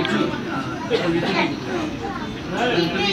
嗯好这个